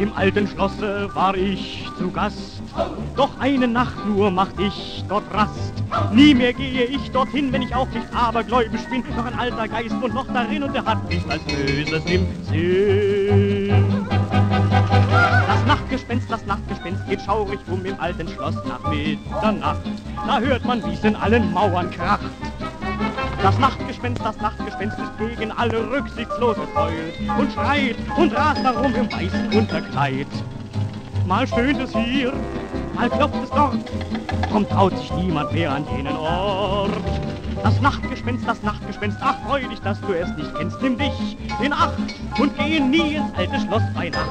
Im alten Schlosse war ich zu Gast, doch eine Nacht nur macht ich dort Rast. Nie mehr gehe ich dorthin, wenn ich auch nicht abergläubisch bin. Noch ein alter Geist wohnt noch darin und er hat nichts als Böses im Sinn. Das Nachtgespenst, das Nachtgespenst geht schaurig um im alten Schloss nach Mitternacht. Da hört man, wie's in allen Mauern kracht. Das Nachtgespenst, das Nachtgespenst ist gegen alle Rücksichtslose heult und schreit und rast darum im weißen Unterkleid. Mal stöhnt es hier, mal klopft es dort, drum traut sich niemand mehr an jenen Ort. Das Nachtgespenst, das Nachtgespenst, ach freu dich, dass du es nicht kennst, nimm dich in Acht und geh nie ins alte Schloss bei Nacht.